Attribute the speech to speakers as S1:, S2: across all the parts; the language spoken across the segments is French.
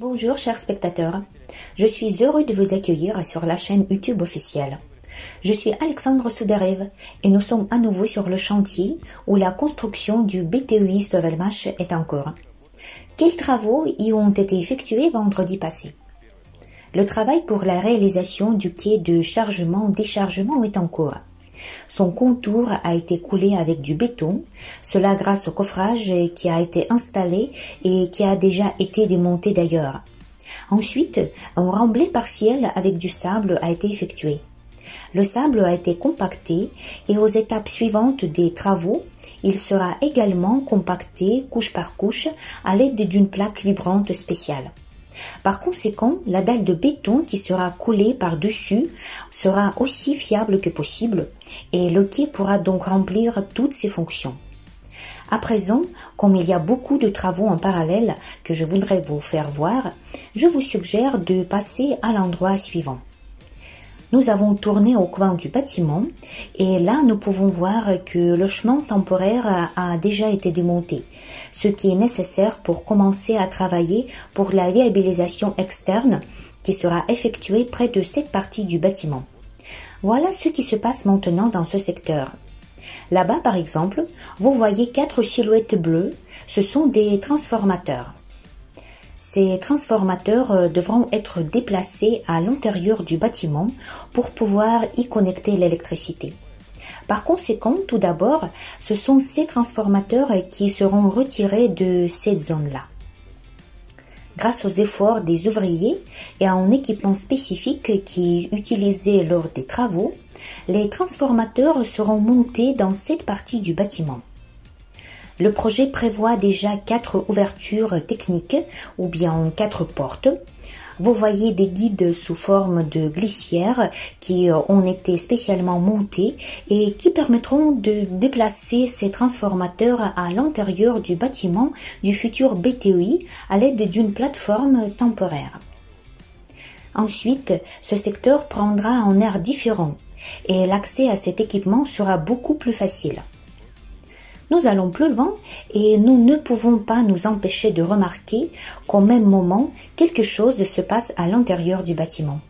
S1: Bonjour chers spectateurs, je suis heureux de vous accueillir sur la chaîne YouTube officielle. Je suis Alexandre Soudarev et nous sommes à nouveau sur le chantier où la construction du BTEI Sovelmash est en cours. Quels travaux y ont été effectués vendredi passé? Le travail pour la réalisation du quai de chargement-déchargement est en cours. Son contour a été coulé avec du béton, cela grâce au coffrage qui a été installé et qui a déjà été démonté d'ailleurs. Ensuite, un remblai partiel avec du sable a été effectué. Le sable a été compacté et aux étapes suivantes des travaux, il sera également compacté couche par couche à l'aide d'une plaque vibrante spéciale. Par conséquent, la dalle de béton qui sera coulée par-dessus sera aussi fiable que possible et le quai pourra donc remplir toutes ses fonctions. À présent, comme il y a beaucoup de travaux en parallèle que je voudrais vous faire voir, je vous suggère de passer à l'endroit suivant. Nous avons tourné au coin du bâtiment et là nous pouvons voir que le chemin temporaire a déjà été démonté, ce qui est nécessaire pour commencer à travailler pour la viabilisation externe qui sera effectuée près de cette partie du bâtiment. Voilà ce qui se passe maintenant dans ce secteur. Là-bas, par exemple, vous voyez quatre silhouettes bleues, ce sont des transformateurs. Ces transformateurs euh, devront être déplacés à l'intérieur du bâtiment pour pouvoir y connecter l'électricité. Par conséquent, tout d'abord, ce sont ces transformateurs qui seront retirés de cette zone-là. Grâce aux efforts des ouvriers et à un équipement spécifique qui est utilisé lors des travaux, les transformateurs seront montés dans cette partie du bâtiment. Le projet prévoit déjà quatre ouvertures techniques ou bien quatre portes. Vous voyez des guides sous forme de glissières qui ont été spécialement montés et qui permettront de déplacer ces transformateurs à l'intérieur du bâtiment du futur BTI à l'aide d'une plateforme temporaire. Ensuite, ce secteur prendra un air différent et l'accès à cet équipement sera beaucoup plus facile. Nous allons plus loin et nous ne pouvons pas nous empêcher de remarquer qu'au même moment, quelque chose se passe à l'intérieur du bâtiment.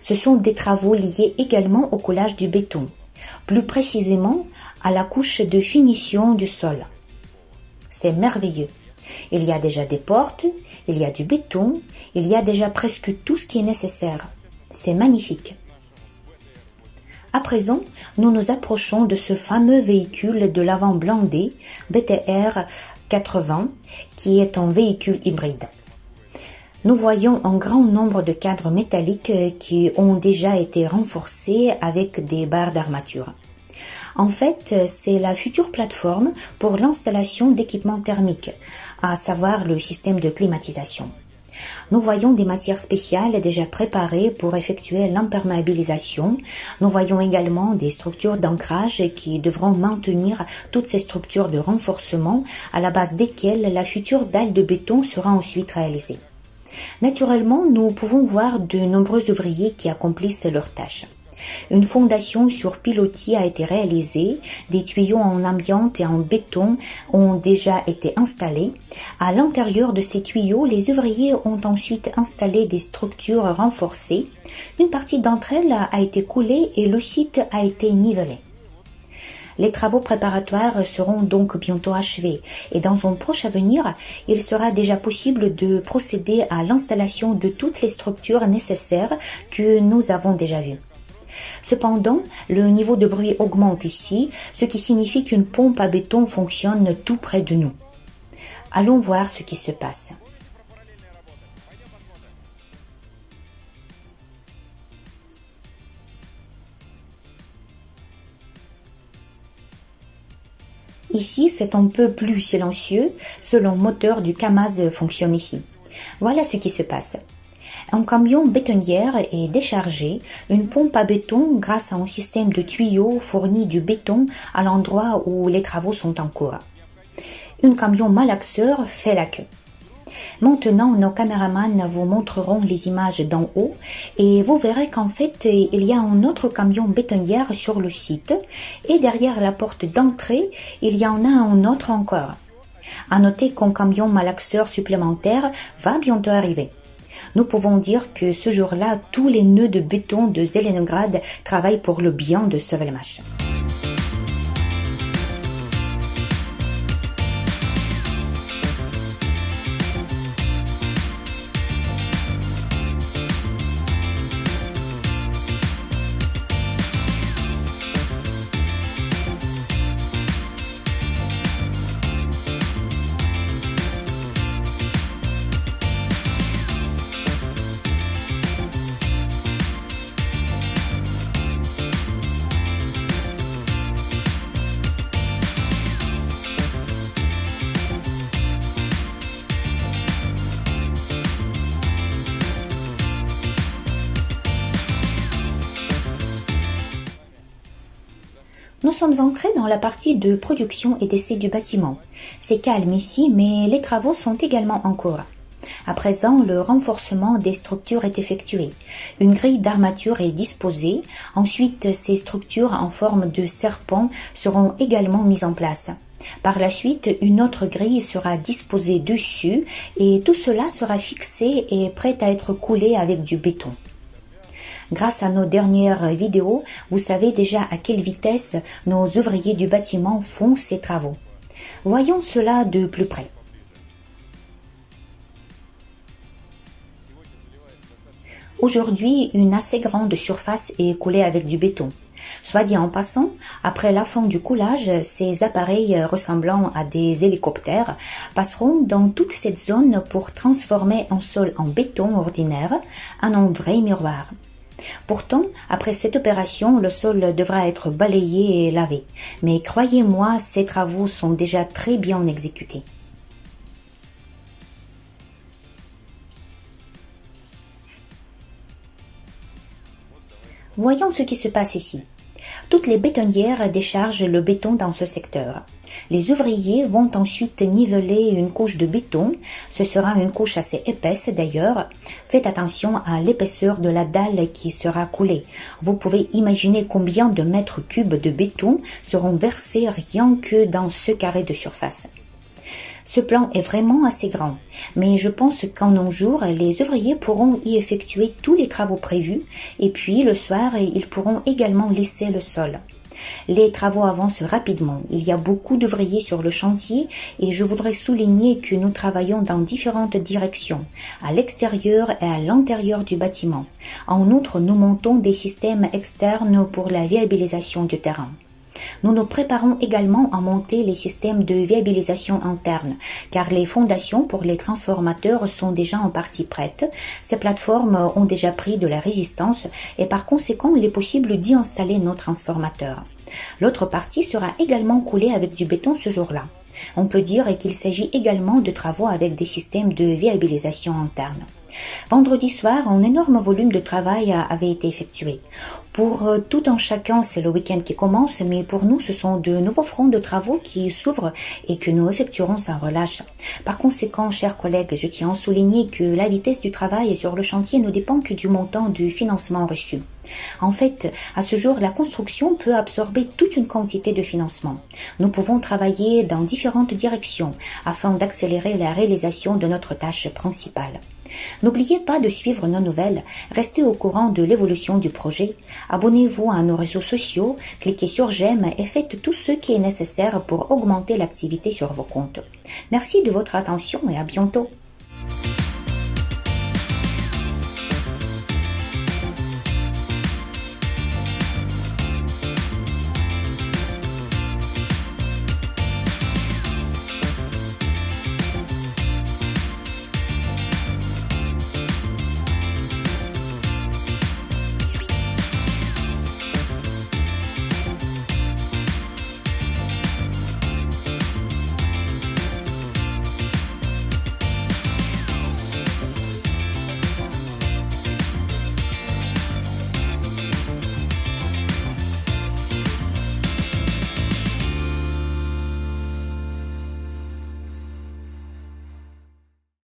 S1: Ce sont des travaux liés également au coulage du béton, plus précisément à la couche de finition du sol. C'est merveilleux. Il y a déjà des portes, il y a du béton, il y a déjà presque tout ce qui est nécessaire. C'est magnifique. À présent, nous nous approchons de ce fameux véhicule de l'avant blindé BTR 80 qui est un véhicule hybride. Nous voyons un grand nombre de cadres métalliques qui ont déjà été renforcés avec des barres d'armature. En fait, c'est la future plateforme pour l'installation d'équipements thermiques, à savoir le système de climatisation. Nous voyons des matières spéciales déjà préparées pour effectuer l'imperméabilisation. Nous voyons également des structures d'ancrage qui devront maintenir toutes ces structures de renforcement à la base desquelles la future dalle de béton sera ensuite réalisée. Naturellement, nous pouvons voir de nombreux ouvriers qui accomplissent leurs tâches. Une fondation sur pilotis a été réalisée, des tuyaux en amiante et en béton ont déjà été installés. À l'intérieur de ces tuyaux, les ouvriers ont ensuite installé des structures renforcées. Une partie d'entre elles a été coulée et le site a été nivelé. Les travaux préparatoires seront donc bientôt achevés et dans un proche avenir, il sera déjà possible de procéder à l'installation de toutes les structures nécessaires que nous avons déjà vues. Cependant, le niveau de bruit augmente ici, ce qui signifie qu'une pompe à béton fonctionne tout près de nous. Allons voir ce qui se passe. Ici, c'est un peu plus silencieux, selon moteur du Kamaz fonctionne ici. Voilà ce qui se passe. Un camion bétonnière est déchargé, une pompe à béton grâce à un système de tuyaux fournit du béton à l'endroit où les travaux sont en cours. Un camion malaxeur fait la queue. Maintenant, nos caméramans vous montreront les images d'en haut et vous verrez qu'en fait, il y a un autre camion bétonnière sur le site et derrière la porte d'entrée, il y en a un autre encore. À noter qu'un camion malaxeur supplémentaire va bientôt arriver. Nous pouvons dire que ce jour-là, tous les nœuds de béton de Zelenograd travaillent pour le bien de Sovelmash. Nous sommes entrés dans la partie de production et d'essai du bâtiment. C'est calme ici, mais les travaux sont également en cours. À présent, le renforcement des structures est effectué. Une grille d'armature est disposée. Ensuite, ces structures en forme de serpent seront également mises en place. Par la suite, une autre grille sera disposée dessus et tout cela sera fixé et prêt à être coulé avec du béton. Grâce à nos dernières vidéos, vous savez déjà à quelle vitesse nos ouvriers du bâtiment font ces travaux. Voyons cela de plus près. Aujourd'hui, une assez grande surface est coulée avec du béton. Soit dit en passant, après la fin du coulage, ces appareils ressemblant à des hélicoptères passeront dans toute cette zone pour transformer un sol en béton ordinaire en un vrai miroir. Pourtant, après cette opération, le sol devra être balayé et lavé. Mais croyez-moi, ces travaux sont déjà très bien exécutés. Voyons ce qui se passe ici. Toutes les bétonnières déchargent le béton dans ce secteur. Les ouvriers vont ensuite niveler une couche de béton. Ce sera une couche assez épaisse d'ailleurs. Faites attention à l'épaisseur de la dalle qui sera coulée. Vous pouvez imaginer combien de mètres cubes de béton seront versés rien que dans ce carré de surface. Ce plan est vraiment assez grand, mais je pense qu'en un jour, les ouvriers pourront y effectuer tous les travaux prévus, et puis le soir, ils pourront également lisser le sol. Les travaux avancent rapidement. Il y a beaucoup d'ouvriers sur le chantier et je voudrais souligner que nous travaillons dans différentes directions, à l'extérieur et à l'intérieur du bâtiment. En outre, nous montons des systèmes externes pour la viabilisation du terrain. Nous nous préparons également à monter les systèmes de viabilisation interne, car les fondations pour les transformateurs sont déjà en partie prêtes. Ces plateformes ont déjà pris de la résistance et par conséquent, il est possible d'y installer nos transformateurs. L'autre partie sera également coulée avec du béton ce jour-là. On peut dire qu'il s'agit également de travaux avec des systèmes de viabilisation interne. Vendredi soir, un énorme volume de travail avait été effectué. Pour euh, tout un chacun, c'est le week-end qui commence, mais pour nous, ce sont de nouveaux fronts de travaux qui s'ouvrent et que nous effectuerons sans relâche. Par conséquent, chers collègues, je tiens à souligner que la vitesse du travail sur le chantier ne dépend que du montant du financement reçu. En fait, à ce jour, la construction peut absorber toute une quantité de financement. Nous pouvons travailler dans différentes directions afin d'accélérer la réalisation de notre tâche principale. N'oubliez pas de suivre nos nouvelles, restez au courant de l'évolution du projet, abonnez-vous à nos réseaux sociaux, cliquez sur j'aime et faites tout ce qui est nécessaire pour augmenter l'activité sur vos comptes. Merci de votre attention et à bientôt.